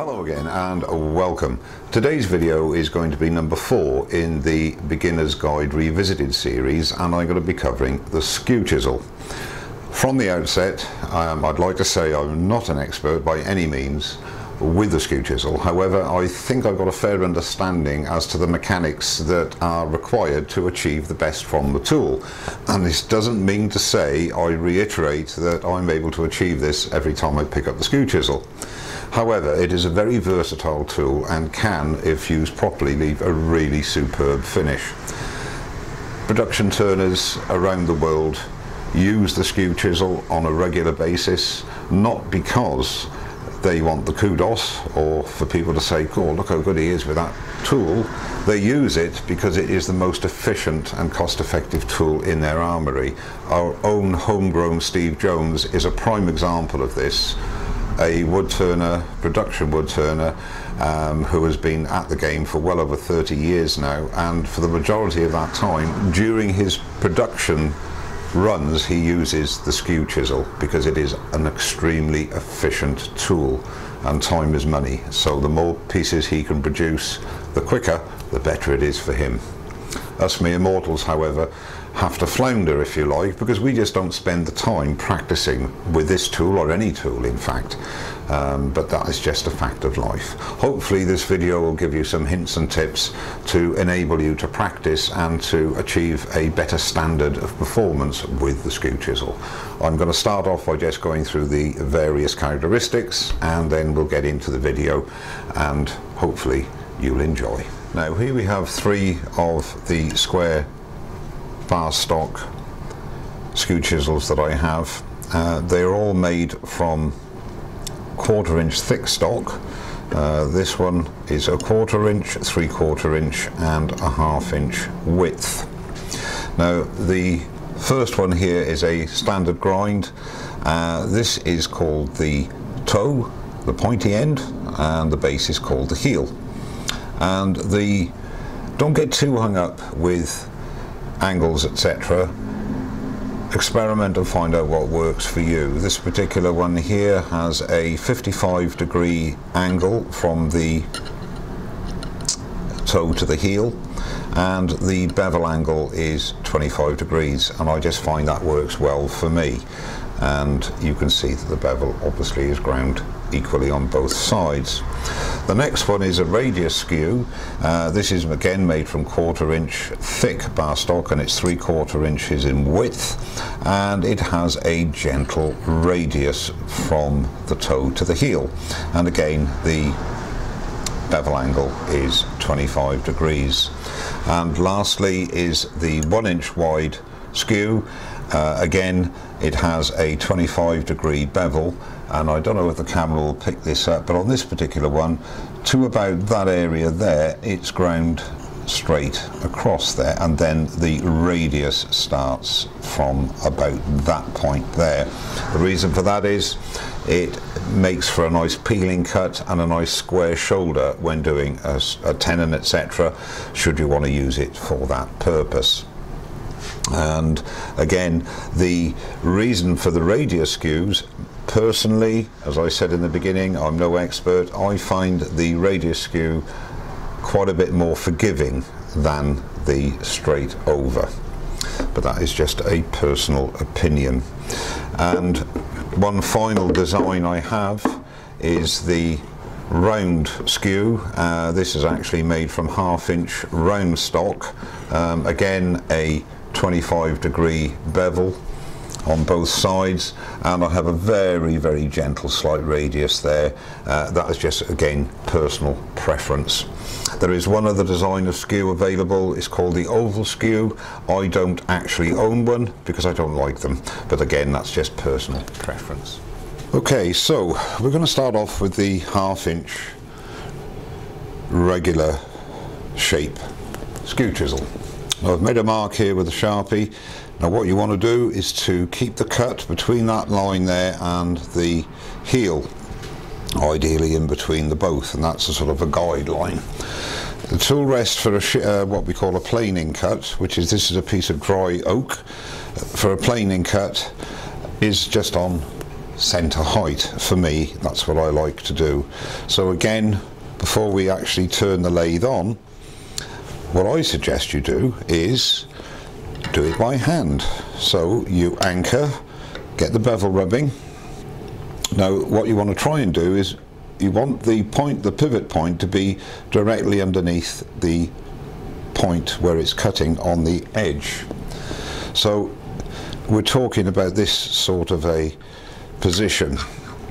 Hello again and welcome. Today's video is going to be number four in the Beginner's Guide Revisited series and I'm going to be covering the skew chisel. From the outset, um, I'd like to say I'm not an expert by any means with the skew chisel. However, I think I've got a fair understanding as to the mechanics that are required to achieve the best from the tool. And this doesn't mean to say I reiterate that I'm able to achieve this every time I pick up the skew chisel. However, it is a very versatile tool and can, if used properly, leave a really superb finish. Production turners around the world use the skew chisel on a regular basis, not because they want the kudos or for people to say, oh, look how good he is with that tool. They use it because it is the most efficient and cost-effective tool in their armory. Our own homegrown Steve Jones is a prime example of this a wood turner, production wood turner, um, who has been at the game for well over 30 years now, and for the majority of that time, during his production runs, he uses the skew chisel because it is an extremely efficient tool and time is money. So the more pieces he can produce, the quicker, the better it is for him. Us mere mortals, however, have to flounder if you like because we just don't spend the time practicing with this tool or any tool in fact um, but that is just a fact of life. Hopefully this video will give you some hints and tips to enable you to practice and to achieve a better standard of performance with the skew chisel. I'm going to start off by just going through the various characteristics and then we'll get into the video and hopefully you'll enjoy. Now here we have three of the square bar stock skew chisels that I have. Uh, they're all made from quarter inch thick stock. Uh, this one is a quarter inch, three quarter inch and a half inch width. Now the first one here is a standard grind. Uh, this is called the toe, the pointy end, and the base is called the heel. And the don't get too hung up with angles etc experiment and find out what works for you. This particular one here has a 55 degree angle from the toe to the heel and the bevel angle is 25 degrees and I just find that works well for me. And you can see that the bevel obviously is ground equally on both sides. The next one is a radius skew. Uh, this is again made from quarter inch thick bar stock and it's three quarter inches in width and it has a gentle radius from the toe to the heel. And again the bevel angle is 25 degrees. And lastly is the one inch wide skew. Uh, again it has a 25 degree bevel and I don't know if the camera will pick this up but on this particular one to about that area there it's ground straight across there and then the radius starts from about that point there. The reason for that is it makes for a nice peeling cut and a nice square shoulder when doing a, a tenon etc should you want to use it for that purpose and again the reason for the radius skews personally as I said in the beginning I'm no expert. I find the radius skew quite a bit more forgiving than the straight over. But that is just a personal opinion. And one final design I have is the round skew. Uh, this is actually made from half inch round stock. Um, again a 25 degree bevel on both sides and I have a very very gentle slight radius there. Uh, that is just again personal preference. There is one other design of skew available. It's called the oval skew. I don't actually own one because I don't like them but again that's just personal preference. Okay so we're going to start off with the half inch regular shape skew chisel I've made a mark here with a Sharpie. Now what you want to do is to keep the cut between that line there and the heel, ideally in between the both, and that's a sort of a guideline. The tool rest for a uh, what we call a planing cut, which is this is a piece of dry oak, for a planing cut is just on center height for me that's what I like to do so again before we actually turn the lathe on what I suggest you do is do it by hand so you anchor get the bevel rubbing now what you want to try and do is you want the point the pivot point to be directly underneath the point where it's cutting on the edge so we're talking about this sort of a position.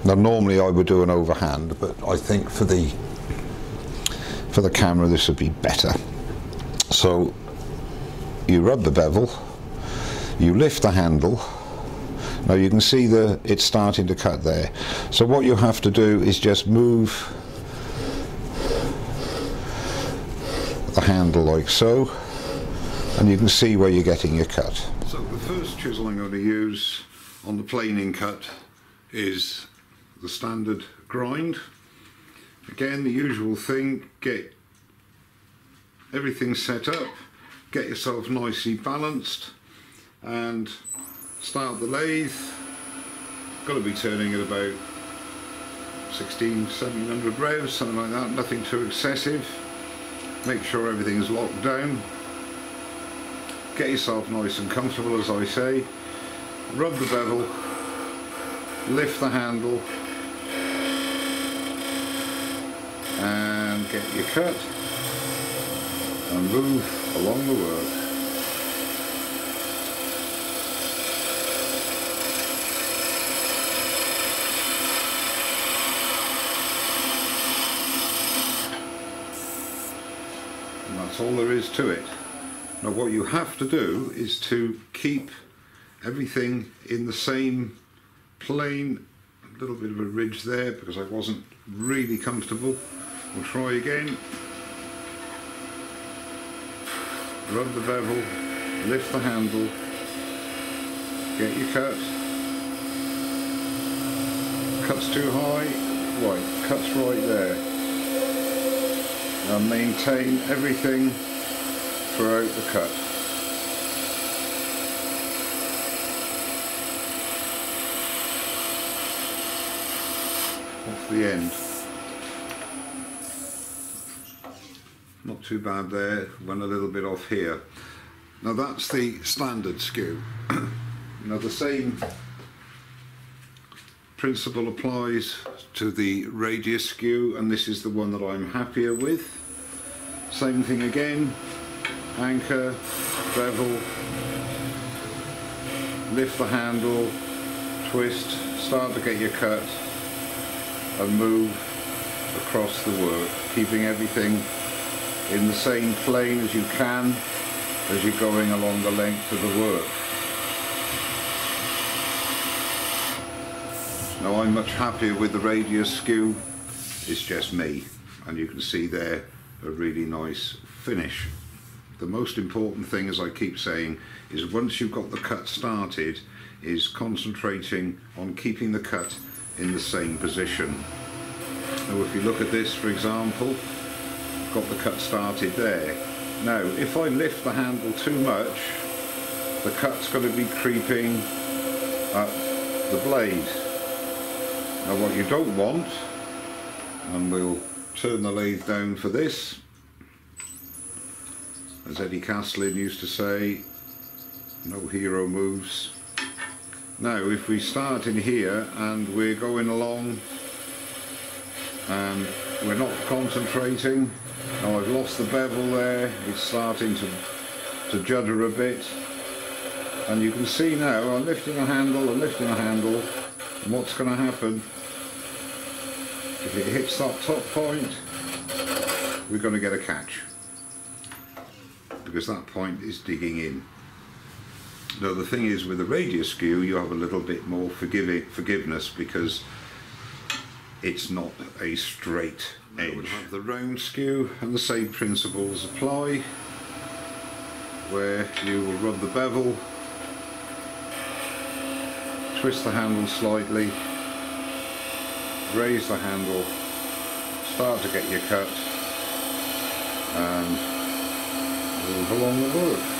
Now normally I would do an overhand, but I think for the for the camera this would be better. So you rub the bevel, you lift the handle, now you can see the it's starting to cut there. So what you have to do is just move the handle like so, and you can see where you're getting your cut. So the first chisel I'm going to use on the planing cut is the standard grind. Again, the usual thing, get everything set up, get yourself nicely balanced and start the lathe. Got to be turning at about 16, 1700 revs, something like that, nothing too excessive. Make sure everything's locked down. Get yourself nice and comfortable as I say. Rub the bevel lift the handle and get your cut and move along the work. And that's all there is to it. Now what you have to do is to keep everything in the same plane, a little bit of a ridge there because I wasn't really comfortable. We'll try again. Rub the bevel, lift the handle, get your cut. Cuts too high, right, cuts right there. Now maintain everything throughout the cut. off the end. Not too bad there, went a little bit off here. Now that's the standard skew. now the same principle applies to the radius skew and this is the one that I'm happier with. Same thing again, anchor, bevel, lift the handle, twist, start to get your cut and move across the work, keeping everything in the same plane as you can as you're going along the length of the work. Now I'm much happier with the radius skew, it's just me and you can see there a really nice finish. The most important thing as I keep saying is once you've got the cut started is concentrating on keeping the cut in the same position. Now if you look at this for example, got the cut started there. Now if I lift the handle too much, the cut's going to be creeping up the blade. Now what you don't want, and we'll turn the lathe down for this, as Eddie Castelin used to say, no hero moves now if we start in here and we're going along and we're not concentrating, now I've lost the bevel there, it's starting to, to judder a bit. And you can see now I'm lifting a handle I'm lifting a handle. And what's going to happen? If it hits that top point we're going to get a catch. Because that point is digging in. Now the thing is with a radius skew you have a little bit more forgiving, forgiveness because it's not a straight edge. would have the round skew and the same principles apply where you will rub the bevel, twist the handle slightly, raise the handle, start to get your cut and move along the work.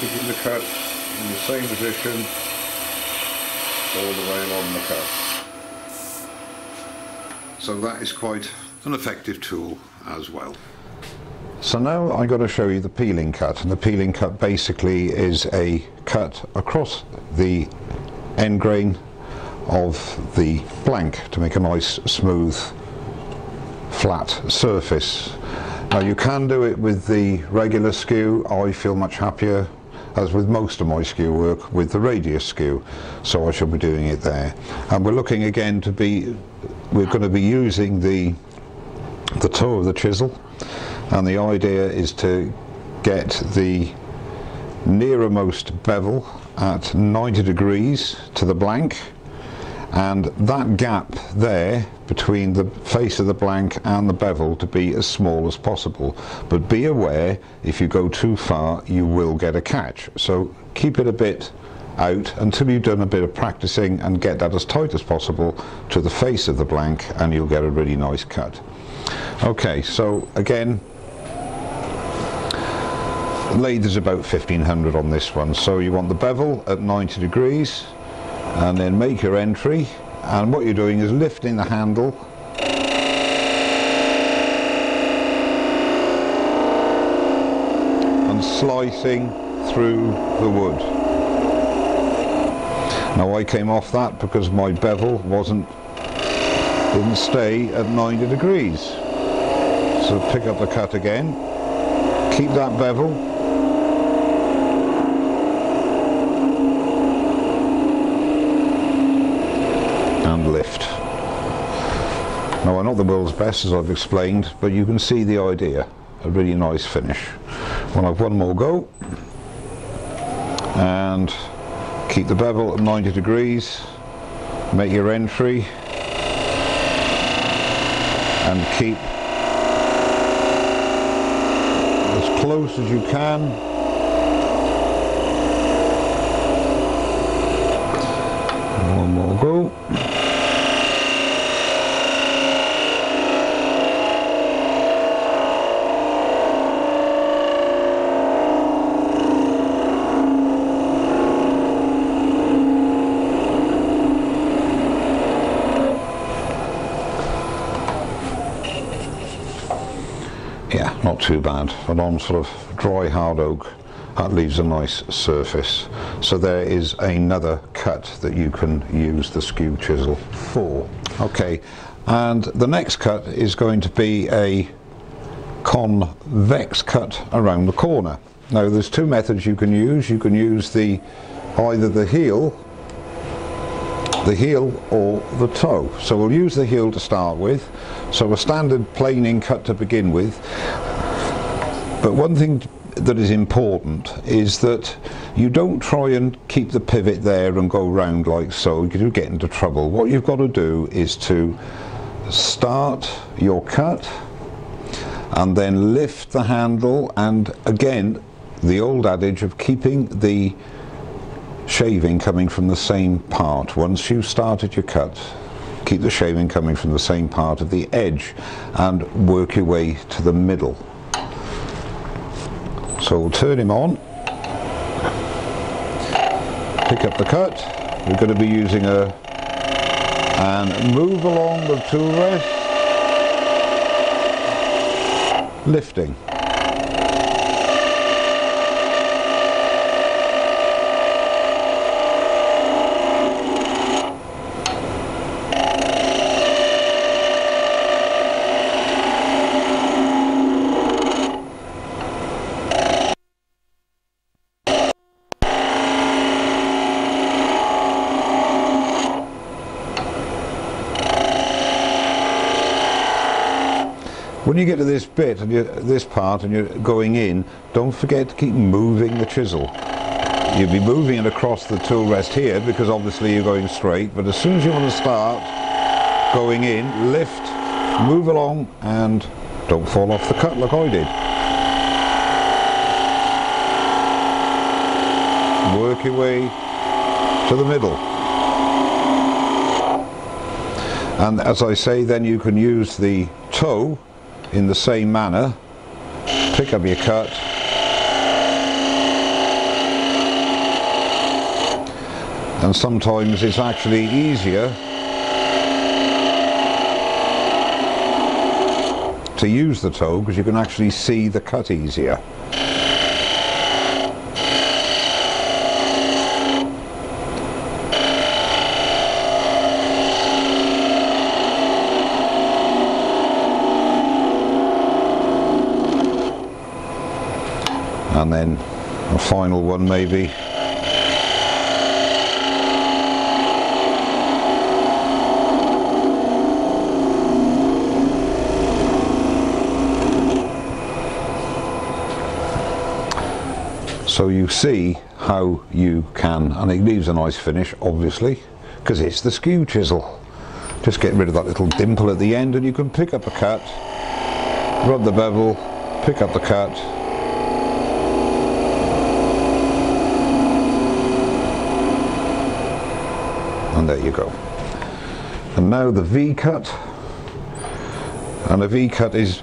keeping the cut in the same position all the way along the cut. So that is quite an effective tool as well. So now I'm going to show you the peeling cut and the peeling cut basically is a cut across the end grain of the blank to make a nice smooth flat surface. Now you can do it with the regular skew, I feel much happier as with most of my skew work with the radius skew so I shall be doing it there. And we're looking again to be we're going to be using the the toe of the chisel. And the idea is to get the nearest bevel at 90 degrees to the blank and that gap there between the face of the blank and the bevel to be as small as possible. But be aware if you go too far you will get a catch. So keep it a bit out until you've done a bit of practicing and get that as tight as possible to the face of the blank and you'll get a really nice cut. Okay so again lathe is about 1500 on this one. So you want the bevel at 90 degrees and then make your entry and what you're doing is lifting the handle and slicing through the wood. Now I came off that because my bevel wasn't didn't stay at 90 degrees. So pick up the cut again, keep that bevel lift. Now I'm not the world's best as I've explained, but you can see the idea, a really nice finish. We'll have one more go. And keep the bevel at 90 degrees, make your entry. And keep as close as you can. One more go not too bad. And on sort of dry hard oak that leaves a nice surface. So there is another cut that you can use the skew chisel for. Okay and the next cut is going to be a convex cut around the corner. Now there's two methods you can use. You can use the either the heel the heel or the toe. So we'll use the heel to start with. So a standard planing cut to begin with but one thing that is important is that you don't try and keep the pivot there and go round like so, you get into trouble. What you've got to do is to start your cut and then lift the handle and again the old adage of keeping the shaving coming from the same part. Once you've started your cut, keep the shaving coming from the same part of the edge and work your way to the middle. So we'll turn him on, pick up the cut, we're going to be using a, and move along the tool rest, lifting. When you get to this bit and this part and you're going in, don't forget to keep moving the chisel. You'll be moving it across the tool rest here because obviously you're going straight, but as soon as you want to start going in, lift, move along and don't fall off the cut like I did. Work your way to the middle. And as I say, then you can use the toe in the same manner. Pick up your cut. And sometimes it's actually easier to use the toe because you can actually see the cut easier. And then a final one maybe. So you see how you can and it leaves a nice finish obviously because it's the skew chisel. Just get rid of that little dimple at the end and you can pick up a cut rub the bevel pick up the cut and there you go. And now the V cut. And a V cut is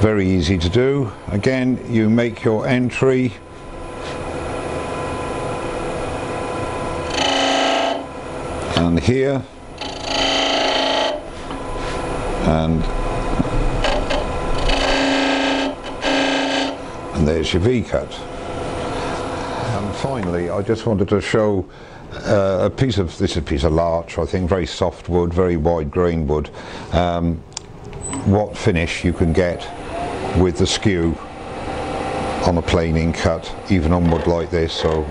very easy to do. Again you make your entry. And here. And and there's your V cut and finally I just wanted to show uh, a piece of this is a piece of larch I think very soft wood very wide grain wood. Um, what finish you can get with the skew on a planing cut even on wood like this so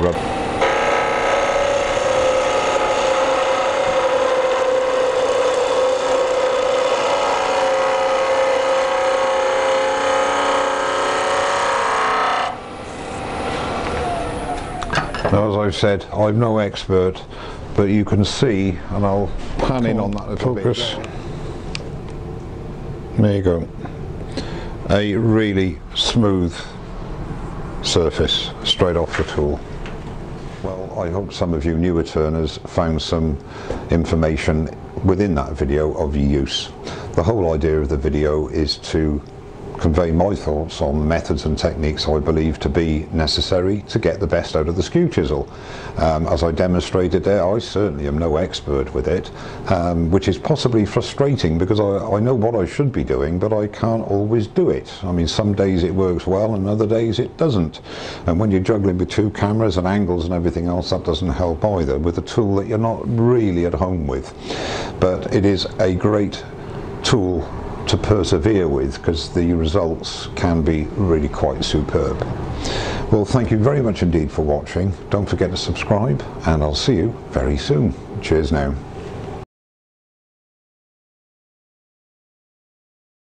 Now as I've said, I'm no expert, but you can see, and I'll pan in on that little focus. bit. There you go. A really smooth surface straight off the tool. Well, I hope some of you newer turners found some information within that video of use. The whole idea of the video is to convey my thoughts on methods and techniques I believe to be necessary to get the best out of the skew chisel. Um, as I demonstrated there, I certainly am no expert with it, um, which is possibly frustrating because I, I, know what I should be doing, but I can't always do it. I mean, some days it works well and other days it doesn't. And when you're juggling with two cameras and angles and everything else, that doesn't help either with a tool that you're not really at home with. But it is a great tool to persevere with because the results can be really quite superb. Well, thank you very much indeed for watching. Don't forget to subscribe and I'll see you very soon. Cheers now.